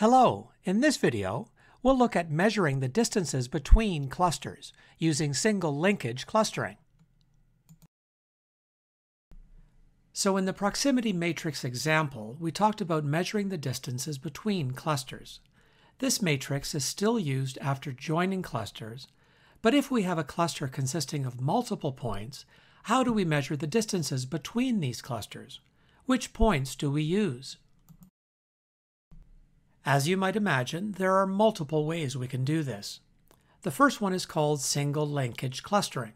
Hello! In this video, we'll look at measuring the distances between clusters using single linkage clustering. So in the proximity matrix example, we talked about measuring the distances between clusters. This matrix is still used after joining clusters, but if we have a cluster consisting of multiple points, how do we measure the distances between these clusters? Which points do we use? As you might imagine, there are multiple ways we can do this. The first one is called single linkage clustering.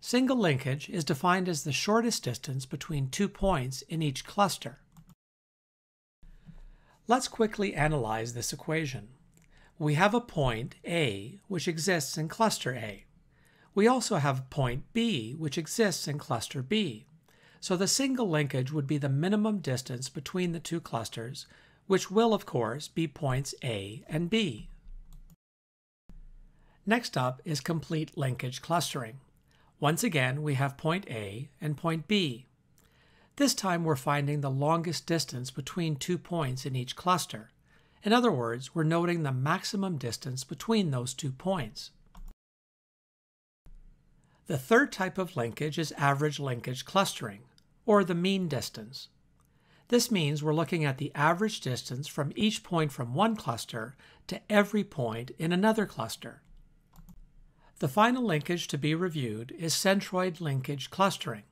Single linkage is defined as the shortest distance between two points in each cluster. Let's quickly analyze this equation. We have a point A which exists in cluster A. We also have point B which exists in cluster B. So the single linkage would be the minimum distance between the two clusters which will, of course, be points A and B. Next up is complete linkage clustering. Once again, we have point A and point B. This time we're finding the longest distance between two points in each cluster. In other words, we're noting the maximum distance between those two points. The third type of linkage is average linkage clustering, or the mean distance. This means we're looking at the average distance from each point from one cluster to every point in another cluster. The final linkage to be reviewed is centroid linkage clustering.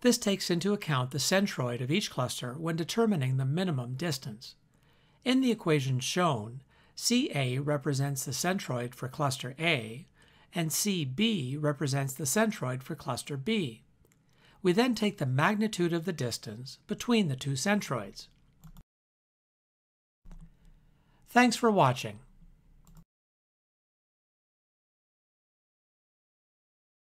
This takes into account the centroid of each cluster when determining the minimum distance. In the equation shown, CA represents the centroid for cluster A, and CB represents the centroid for cluster B. We then take the magnitude of the distance between the two centroids. Thanks for watching.